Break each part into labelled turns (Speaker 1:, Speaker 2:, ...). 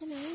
Speaker 1: Bye for.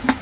Speaker 1: Bye.